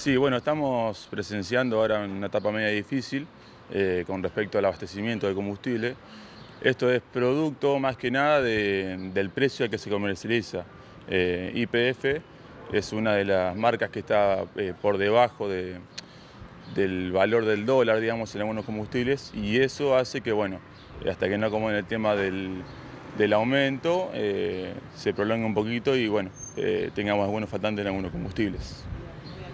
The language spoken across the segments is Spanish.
Sí, bueno, estamos presenciando ahora una etapa media difícil eh, con respecto al abastecimiento de combustible. Esto es producto más que nada del precio al que se comercializa. Eh, IPF es una de las marcas que está eh, por debajo del valor del dólar, digamos, en algunos combustibles y eso hace que, bueno, hasta que no como en el tema del, aumento, se prolongue un poquito y, bueno, tengamos algunos faltantes en algunos combustibles.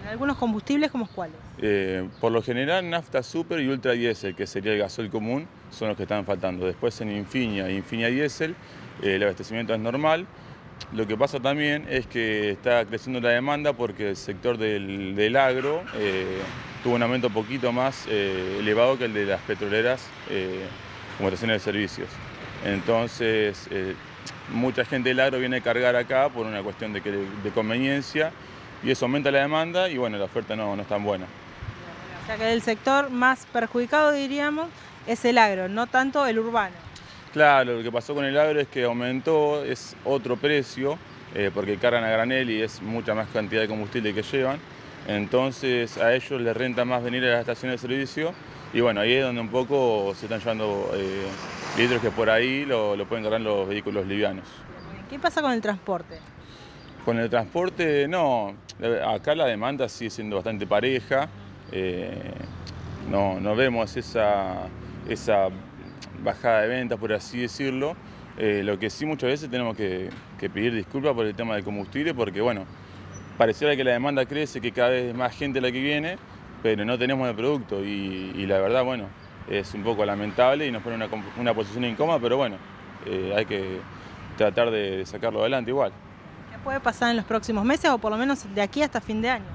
¿Algunos combustibles como cuáles? Eh, por lo general, nafta super y ultra diésel, que sería el gasoil común, son los que están faltando. Después en Infinia e Infinia diésel, eh, el abastecimiento es normal. Lo que pasa también es que está creciendo la demanda porque el sector del, agro eh, tuvo un aumento un poquito más elevado que el de las petroleras como estaciones de servicios. Entonces, mucha gente del agro viene a cargar acá por una cuestión de, de conveniencia y eso aumenta la demanda y bueno, la oferta no, no es tan buena. O sea que el sector más perjudicado, diríamos, es el agro, no tanto el urbano. Claro, lo que pasó con el agro es que aumentó, es otro precio, eh, porque cargan a granel y es mucha más cantidad de combustible que llevan. Entonces a ellos les renta más venir a las estaciones de servicio y bueno, ahí es donde un poco se están llevando eh, litros que por ahí lo, lo pueden cargar los vehículos livianos. ¿Qué pasa con el transporte? Con el transporte, no, acá la demanda sigue siendo bastante pareja, eh, no, vemos esa, esa bajada de ventas, por así decirlo. Eh, lo que sí muchas veces tenemos que, pedir disculpas por el tema del combustible, porque bueno, pareciera que la demanda crece, que cada vez es más gente la que viene, pero no tenemos el producto. Y, la verdad, bueno, es un poco lamentable y nos pone una, una posición incómoda, pero bueno, eh, hay que tratar de sacarlo adelante igual puede pasar en los próximos meses o por lo menos de aquí hasta fin de año?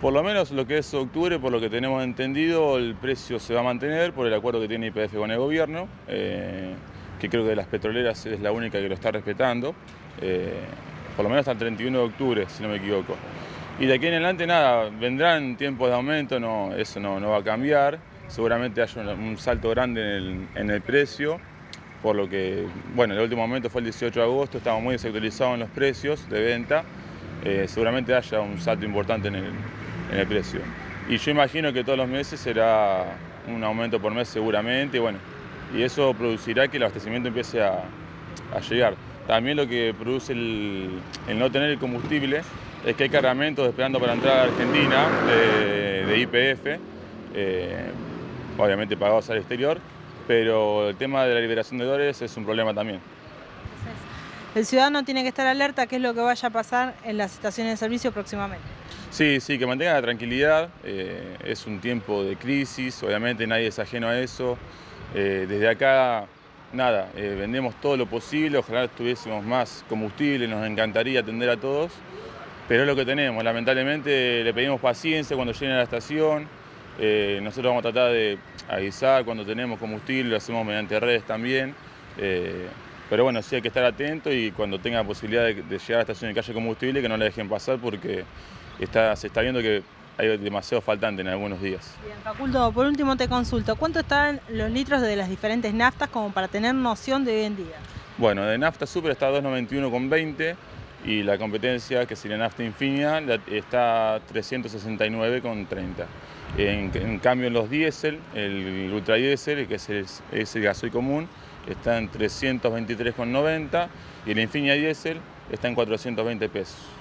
Por lo menos lo que es octubre, por lo que tenemos entendido, el precio se va a mantener por el acuerdo que tiene IPF con el gobierno, eh, que creo que de las petroleras es la única que lo está respetando, eh, por lo menos hasta el 31 de octubre, si no me equivoco. Y de aquí en adelante nada, vendrán tiempos de aumento, no, eso no, va a cambiar, seguramente haya un salto grande en el precio, por lo que, bueno, el último momento fue el 18 de agosto, estamos muy desactualizados en los precios de venta, eh, seguramente haya un salto importante en el, precio. Y yo imagino que todos los meses será un aumento por mes seguramente, y bueno, y eso producirá que el abastecimiento empiece a, llegar. También lo que produce el, no tener el combustible es que hay cargamentos esperando para entrar a Argentina de, IPF, eh, obviamente pagados al exterior, pero el tema de la liberación de dólares es un problema también. El ciudadano tiene que estar alerta a qué es lo que vaya a pasar en las estaciones de servicio próximamente. Sí, sí, que mantenga la tranquilidad. Eh, es un tiempo de crisis, obviamente nadie es ajeno a eso. Eh, desde acá, nada, eh, vendemos todo lo posible, ojalá tuviésemos más combustible, nos encantaría atender a todos, pero es lo que tenemos. Lamentablemente le pedimos paciencia cuando lleguen a la estación. Nosotros vamos a tratar de avisar cuando tenemos combustible, lo hacemos mediante redes también. Eh, pero bueno, sí hay que estar atento y cuando tenga posibilidad de, llegar a la estación de calle combustible que no la dejen pasar porque está, se está viendo que hay demasiado faltante en algunos días. Bien, Faculto, por último te consulto, ¿cuánto están los litros de las diferentes naftas como para tener noción de hoy en día? Bueno, de nafta super está 291,20 y la competencia, que sería nafta infinia, está 369,30. En, cambio en los diésel, el ultra diésel, que es el, es el gasoil común, está en 323,90 y el Infinia diésel está en 420 pesos.